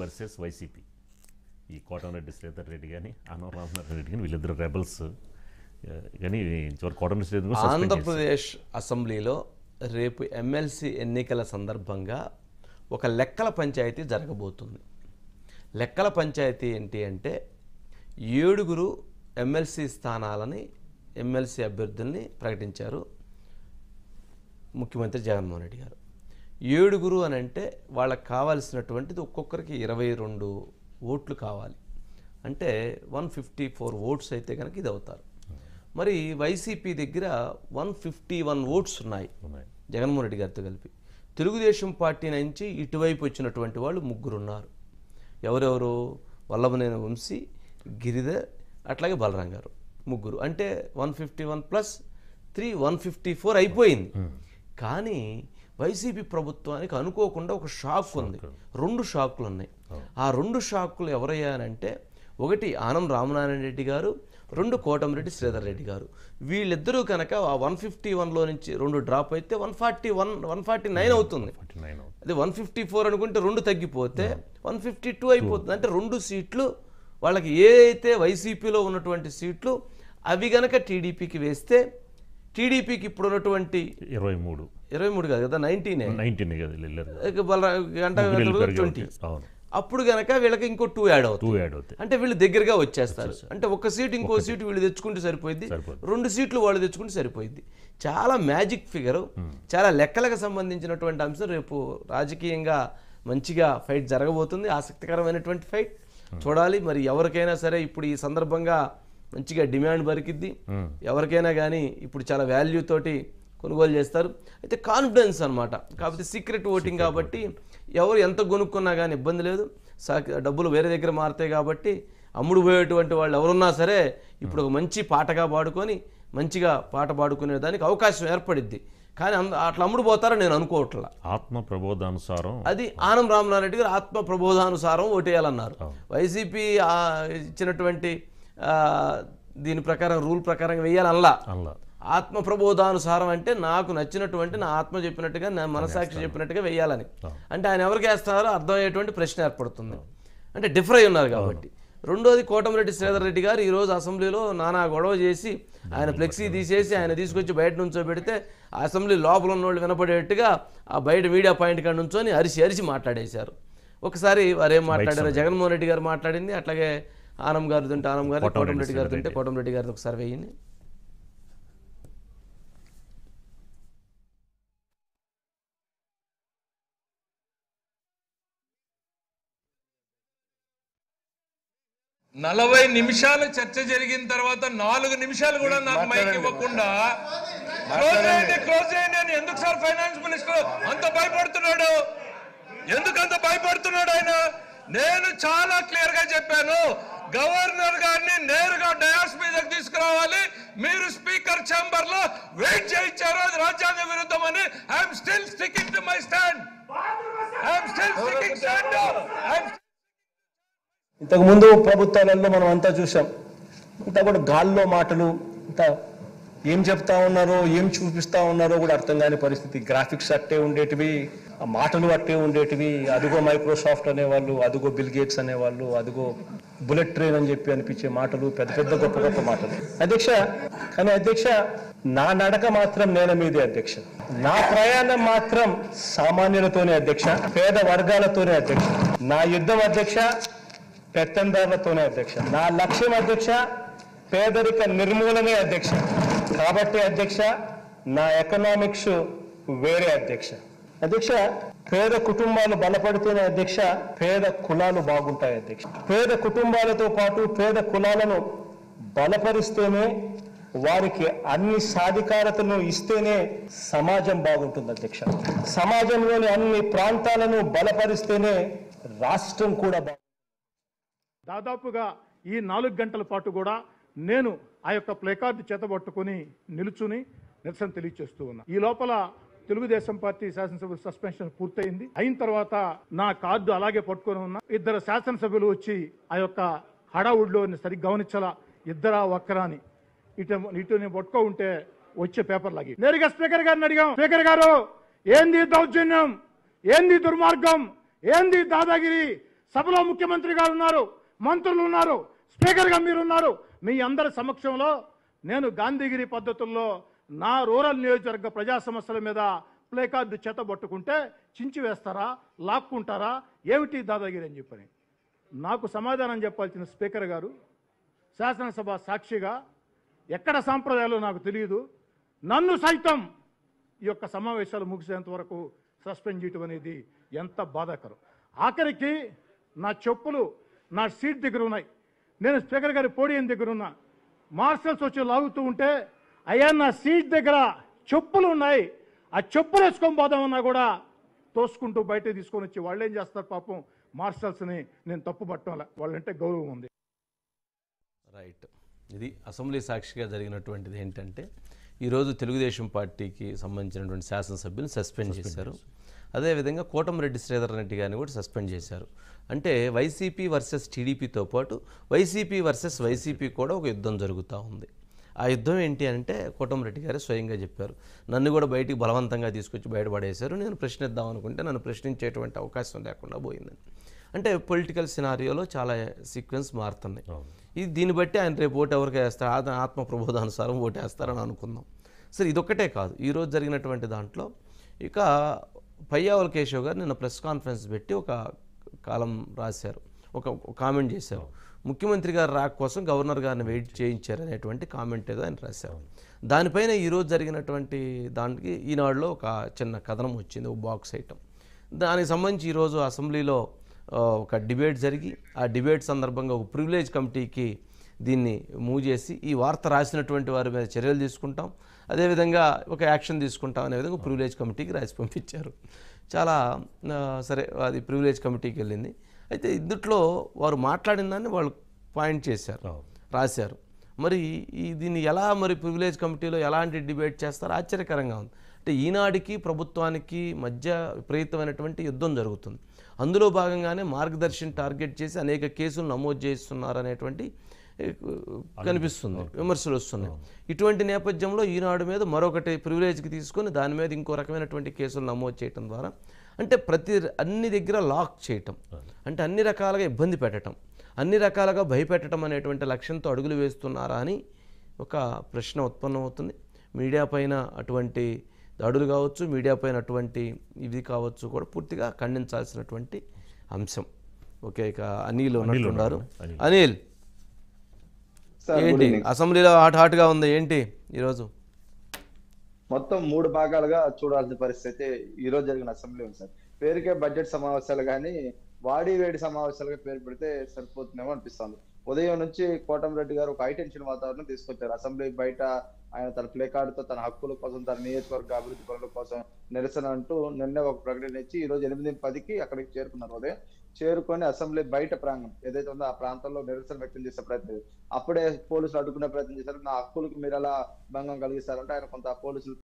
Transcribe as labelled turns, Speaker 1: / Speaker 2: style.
Speaker 1: Versus YCP. ఈ కోటమిరెడ్డి శ్రీధర్ రెడ్డి కానీ అన్నం రామనారాయణ రెడ్డి కానీ వీళ్ళిద్దరు రెబల్స్ కానీ కోటమిరెడ్డి శ్రీధర్.
Speaker 2: ఆంధ్రప్రదేశ్ అసెంబ్లీలో రేపు ఎమ్మెల్సీ ఎన్నికల సందర్భంగా ఒక లెక్కల పంచాయతీ జరగబోతుంది. లెక్కల పంచాయతీ ఏంటి అంటే ఏడుగురు ఎమ్మెల్సీ స్థానాలని ఎమ్మెల్సీ అభ్యర్థుల్ని ప్రకటించారు ముఖ్యమంత్రి జగన్మోహన్ రెడ్డి గారు. ఏడుగురు అని అంటే వాళ్ళకి కావాల్సినటువంటిది ఒక్కొక్కరికి ఇరవై రెండు ఓట్లు కావాలి. అంటే వన్ ఫిఫ్టీ ఫోర్ ఓట్స్ అయితే కనుక ఇది అవుతారు. మరి వైసీపీ దగ్గర వన్ ఫిఫ్టీ వన్ ఓట్స్ ఉన్నాయి జగన్మోహన్ రెడ్డి గారితో కలిపి. తెలుగుదేశం పార్టీ నుంచి ఇటువైపు వచ్చినటువంటి వాళ్ళు ముగ్గురు ఉన్నారు ఎవరెవరు? వల్లభనేని వంశీ గిరిధర్ అట్లాగే బలరాం గారు ముగ్గురు. అంటే one fifty one plus three one fifty four అయిపోయింది. కానీ వైసీపీ ప్రభుత్వానికి అనుకోకుండా ఒక షాక్ ఉంది. రెండు షాకులు ఉన్నాయి ఆ రెండు షాకులు ఎవరయ్యానంటే ఒకటి ఆనం రామనారాయణ రెడ్డి గారు రెండు కోటమిరెడ్డి శ్రీధర్ రెడ్డి గారు. వీళ్ళిద్దరూ కనుక ఆ వన్ ఫిఫ్టీ వన్లో నుంచి రెండు డ్రాప్ అయితే one forty one one forty nine అవుతుంది. అదే వన్ ఫిఫ్టీ ఫోర్ అనుకుంటే రెండు తగ్గిపోతే వన్ ఫిఫ్టీ టూ. అయిపోతుంది. అంటే రెండు సీట్లు వాళ్ళకి ఏ అయితే వైసీపీలో ఉన్నటువంటి సీట్లు అవి గనక టీడీపీకి వేస్తే టీడీపీకి ఇప్పుడు ఉన్నటువంటి
Speaker 1: ఇరవై మూడు.
Speaker 2: ఇరవై మూడు కాదు కదా నైన్టీనే?
Speaker 1: నైన్టీన్
Speaker 2: గంట ట్వంటీ. అప్పుడు గనక వీళ్ళకి ఇంకో టూ యాడ్ అవుతుంది
Speaker 1: టూ యాడ్ అవుతాయి.
Speaker 2: అంటే వీళ్ళు దగ్గరగా వచ్చేస్తారు. అంటే ఒక సీట్ ఇంకో సీట్ వీళ్ళు తెచ్చుకుంటే సరిపోయింది. రెండు సీట్లు వాళ్ళు తెచ్చుకుంటే సరిపోయింది చాలా మ్యాజిక్ ఫిగర్. చాలా లెక్కలకు సంబంధించినటువంటి అంశం. రేపు రాజకీయంగా మంచిగా ఫైట్ జరగబోతుంది. ఆసక్తికరమైనటువంటి ఫైట్. చూడాలి. మరి ఎవరికైనా సరే ఇప్పుడు ఈ సందర్భంగా మంచిగా డిమాండ్ బరికిద్ది. ఎవరికైనా కానీ ఇప్పుడు చాలా వాల్యూ తోటి కొనుగోలు చేస్తారు. అయితే కాన్ఫిడెన్స్ అన్నమాట. కాకపోతే సీక్రెట్ ఓటింగ్ కాబట్టి ఎవరు ఎంత కొనుక్కున్నా కానీ ఇబ్బంది లేదు. డబ్బులు వేరే దగ్గర మారుతాయి కాబట్టి అమ్ముడు పోయేటువంటి వాళ్ళు ఎవరున్నా సరే ఇప్పుడు ఒక మంచి పాటగా పాడుకొని మంచిగా పాట పాడుకునే దానికి అవకాశం ఏర్పడిద్ది. కానీ అంద అట్లా అమ్ముడు పోతారని నేను అనుకోవట్లా.
Speaker 1: ఆత్మ ప్రబోధానుసారం.
Speaker 2: అది ఆనం రామనారెడ్డి గారు ఆత్మ ప్రబోధానుసారం ఓటేయాలన్నారు. వైసీపీ ఇచ్చినటువంటి దీని ప్రకారం రూల్ ప్రకారం వేయాలనలా
Speaker 1: అలా
Speaker 2: ఆత్మ ప్రబోధానుసారం అంటే నాకు నచ్చినటువంటి నా ఆత్మ చెప్పినట్టుగా నా మనసాక్షి చెప్పినట్టుగా వేయాలని. అంటే ఆయన ఎవరికి వేస్తారో అర్థమయ్యేటువంటి ప్రశ్న ఏర్పడుతుంది. అంటే డిఫర్ అయి ఉన్నారు కాబట్టి. రెండోది కోటమిరెడ్డి శ్రీధర్ రెడ్డి గారు ఈ రోజు అసెంబ్లీలో నానా గొడవ చేసి ఆయన ఫ్లెక్సీ తీసేసి ఆయన తీసుకొచ్చి బయట నుంచో పెడితే ఆ అసెంబ్లీ లోపల ఉన్న వాళ్ళు వినపడేట్టుగా ఆ బయట మీడియా పాయింట్ కాడ నుంచొని అరిసి అరిసి మాట్లాడేశారు. ఒకసారి వారేం మాట్లాడారు జగన్మోహన్ రెడ్డి గారు మాట్లాడింది అట్లాగే ఆనం గారు తింటే ఆనం గారు కోటమిరెడ్డి గారు తింటే కోటమిరెడ్డి గారిది ఒకసారి వేయండి.
Speaker 3: నలభై నిమిషాలు చర్చ జరిగిన తర్వాత నాలుగు నిమిషాలు కూడా నాకు మైక్ ఇవ్వకుండా క్లోజ్ చేయండి క్లోజ్ చేయండి అని ఎందుకు సార్ ఫైనాన్స్ మినిస్టర్ అంత భయపడుతున్నాడు? ఎందుకు అంత భయపడుతున్నాడు ఆయన? నేను చాలా క్లియర్గా చెప్పాను. గవర్నర్ గారిని నేరుగా డయాస్ మీదకి తీసుకురావాలి. మీరు స్పీకర్ ఛాంబర్లో వెయిట్ చేయించారు. అది రాజ్యాంగ విరుద్ధం అని I'm still sticking to my stand I'm still sticking stand
Speaker 4: ఇంతకు ముందు ప్రభుత్వాలలో మనం అంతా చూసాం. ఇంత కూడా గాల్లో మాటలు ఇంత ఏం చెప్తా ఉన్నారో ఏం చూపిస్తా ఉన్నారో కూడా అర్థం కాని పరిస్థితి. గ్రాఫిక్స్ అట్టే ఉండేటివి ఆ మాటలు అట్టే ఉండేటివి. అదిగో మైక్రోసాఫ్ట్ అనేవాళ్ళు అదిగో బిల్ గేట్స్ అనేవాళ్ళు అదిగో బుల్లెట్ ట్రైన్ అని చెప్పి అనిపించే మాటలు పెద్ద పెద్ద గొప్ప గొప్ప మాటలు. అధ్యక్ష కానీ అధ్యక్ష నా నడక మాత్రం నేల మీదే అధ్యక్ష. నా ప్రయాణం మాత్రం సామాన్యులతోనే అధ్యక్ష పేద వర్గాలతోనే అధ్యక్ష. నా యుద్ధం అధ్యక్ష పెత్తందారులతోనే అధ్యక్ష. నా లక్ష్యం అధ్యక్ష పేదరిక నిర్మూలనే అధ్యక్ష. కాబట్టి అధ్యక్ష నా ఎకనామిక్స్ వేరే అధ్యక్ష. అధ్యక్ష పేద కుటుంబాలు బలపడితేనే అధ్యక్ష పేద కులాలు బాగుంటాయి అధ్యక్ష పేద కుటుంబాలతో పాటు పేద కులాలను బలపరిస్తేనే వారికి అన్ని సాధికారతను ఇస్తేనే సమాజం బాగుంటుంది అధ్యక్ష సమాజంలోని అన్ని ప్రాంతాలను బలపరిస్తేనే రాష్ట్రం కూడా
Speaker 5: దాదాపుగా ఈ నాలుగు గంటల పాటు కూడా నేను ఆ యొక్క ప్లేకార్డు చేతబట్టుకుని నిలుచుని నిరసన తెలియచేస్తూ ఉన్నా. ఈ లోపల తెలుగుదేశం పార్టీ శాసనసభ సస్పెన్షన్ పూర్తయింది. అయిన తర్వాత నా కార్డు అలాగే పట్టుకొని ఉన్నా. ఇద్దరు శాసనసభ్యులు వచ్చి ఆ యొక్క హడావుడిలో సరిగ్గా గమనించాలా. ఇద్దరా ఒక్కరా అని ఇటు ఇటు నేను పట్టుకో ఉంటే వచ్చే పేపర్ లాగి. నేరుగా స్పీకర్ గారిని అడిగాం. స్పీకర్ గారు ఏంది దౌర్జన్యం? ఏంది దుర్మార్గం? ఏంది దాదాగిరి? సభలో ముఖ్యమంత్రి గారు ఉన్నారు మంత్రులు ఉన్నారు స్పీకర్గా మీరు ఉన్నారు మీ అందరి సమక్షంలో నేను గాంధీగిరి పద్ధతుల్లో నా రూరల్ నియోజకవర్గ ప్రజా సమస్యల మీద ప్లే కార్డు చేతబట్టుకుంటే చించి వేస్తారా లాక్కుంటారా? ఏమిటి దాదాగిరి అని చెప్పని. నాకు సమాధానం చెప్పాల్సిన స్పీకర్ గారు శాసనసభ సాక్షిగా ఎక్కడ సాంప్రదాయాలు నాకు తెలియదు నన్ను సైతం ఈ యొక్క సమావేశాలు ముగిసేంత వరకు సస్పెండ్ చేయటం అనేది ఎంత బాధాకరం. ఆఖరికి నా చెప్పులు నా సీట్ దగ్గర ఉన్నాయి. నేను స్పీకర్ గారి పోడియం దగ్గర ఉన్నా. మార్షల్స్ వచ్చి లాగుతూ ఉంటే అయ్యా నా సీట్ దగ్గర చెప్పులు ఉన్నాయి. ఆ చెప్పులు వేసుకొని పోదామన్నా కూడా తోసుకుంటూ బయట తీసుకొని వచ్చి వాళ్ళు ఏం చేస్తారు పాపం? మార్షల్స్ని నేను తప్పు పట్టడం వాళ్ళంటే గౌరవం ఉంది.
Speaker 2: రైట్. ఇది అసెంబ్లీ సాక్షిగా జరిగినటువంటిది ఏంటంటే ఈరోజు తెలుగుదేశం పార్టీకి సంబంధించినటువంటి శాసనసభ్యులు సస్పెండ్ చేశారు. అదేవిధంగా కోటమిరెడ్డి శ్రీధర్ రెడ్డి గారిని కూడా సస్పెండ్ చేశారు. అంటే వైసీపీ వర్సెస్ టీడీపీతో పాటు వైసీపీ వర్సెస్ వైసీపీ కూడా ఒక యుద్ధం జరుగుతూ ఉంది. ఆ యుద్ధం ఏంటి అంటే కోటమిరెడ్డి గారు స్వయంగా చెప్పారు. నన్ను కూడా బయటికి బలవంతంగా తీసుకొచ్చి బయటపడేశారు నేను ప్రశ్నిద్దాం అనుకుంటే నన్ను ప్రశ్నించేటువంటి అవకాశం లేకుండా పోయిందని అంటే పొలిటికల్ సినారియోలో చాలా సీక్వెన్స్ మారుతున్నాయి. ఇది దీన్ని బట్టి ఆయన రేపు ఓటు ఎవరికి వేస్తారు? ఆత్మ ఆత్మ ప్రబోధానుసారం ఓటు వేస్తారని అనుకుందాం. సరే ఇదొక్కటే కాదు. ఈరోజు జరిగినటువంటి దాంట్లో ఇక పయ్యావల కేశవ్ గారు నిన్న ప్రెస్ కాన్ఫరెన్స్ పెట్టి ఒక కాలం రాశారు. ఒక కామెంట్ చేశారు. ముఖ్యమంత్రి గారు రాక కోసం గవర్నర్ గారిని వెయిట్ చేయించారు అనేటువంటి కామెంట్ ఏదో ఆయన రాశారు. దానిపైన ఈరోజు జరిగినటువంటి దానికి ఈనాడులో ఒక చిన్న కథనం వచ్చింది ఒక బాక్స్ ఐటమ్ దానికి సంబంధించి ఈరోజు అసెంబ్లీలో ఒక డిబేట్ జరిగి ఆ డిబేట్ సందర్భంగా ఒక ప్రివిలేజ్ కమిటీకి దీన్ని మూవ్ చేసి ఈ వార్త రాసినటువంటి వారి మీద చర్యలు తీసుకుంటాం. అదేవిధంగా ఒక యాక్షన్ తీసుకుంటాం అనే విధంగా ప్రివిలేజ్ కమిటీకి రాసి పంపించారు. చాలా సరే అది ప్రివిలేజ్ కమిటీకి వెళ్ళింది. అయితే ఇందుట్లో వారు మాట్లాడిన దాన్ని వాళ్ళు పాయింట్ చేశారు రాశారు. మరి ఈ దీన్ని ఎలా మరి ప్రివిలేజ్ కమిటీలో ఎలాంటి డిబేట్ చేస్తారో ఆశ్చర్యకరంగా ఉంది. అంటే ఈనాడికి ప్రభుత్వానికి మధ్య విపరీతమైనటువంటి యుద్ధం జరుగుతుంది. అందులో భాగంగానే మార్గదర్శిని టార్గెట్ చేసి అనేక కేసులు నమోదు చేస్తున్నారు అనేటువంటి ఏ, కనిపిస్తుంది విమర్శలు వస్తున్నాయి. ఇటువంటి నేపథ్యంలో ఈనాడు మీద మరొకటి ప్రివిలేజ్కి తీసుకొని దాని మీద ఇంకో రకమైనటువంటి కేసులు నమోదు చేయటం ద్వారా అంటే ప్రతి అన్ని దగ్గర లాక్ చేయటం. అంటే అన్ని రకాలుగా ఇబ్బంది పెట్టడం అన్ని రకాలుగా భయపెట్టడం అనేటువంటి లక్ష్యంతో అడుగులు వేస్తున్నారా అని ఒక ప్రశ్న ఉత్పన్నమవుతుంది. మీడియా పైన అటువంటి దాడులు కావచ్చు మీడియా పైన అటువంటి ఇది కావచ్చు కూడా పూర్తిగా ఖండించాల్సినటువంటి అంశం. ఓకే ఇక అనిల్ ఉన్నట్టున్నారు అనిల్.
Speaker 6: సార్ గుడ్
Speaker 2: ఏంటి? అసెంబ్లీలో హాట్ హాట్గా ఉంది. ఏంటి ఈరోజు?
Speaker 6: మొత్తం మూడు భాగాలుగా చూడాల్సిన పరిస్థితి ఈ రోజు జరిగిన అసెంబ్లీ ఉంది సార్. పేరుకే బడ్జెట్ సమావేశాలు కానీ వాడి వేడి సమావేశాలుగా పేరు పెడితే సరిపోతుందేమో అనిపిస్తుంది. ఉదయం నుంచి కోటమిరెడ్డి గారు ఒక హైటెన్షన్ వాతావరణం తీసుకొచ్చారు. అసెంబ్లీ బయట ఆయన తన ప్లే కార్డుతో తన హక్కుల కోసం తన నియోజకవర్గ అభివృద్ధి పనుల కోసం నిరసన అంటూ నిన్న ఒక ప్రకటన ఇచ్చి ఈ రోజు ఎనిమిది పదికి అక్కడికి చేరుకున్నారు. ఉదయం చేరుకొని అసెంబ్లీ బయట ప్రాంగణం ఏదైతే ఉందో ఆ ప్రాంతంలో నిరసన వ్యక్తం చేసే ప్రయత్నం అప్పుడే పోలీసులు అడ్డుకునే ప్రయత్నం చేశారు. నా హక్కులకు మీరు ఎలా భంగం కలిగిస్తారంటే ఆయన కొంత పోలీసులు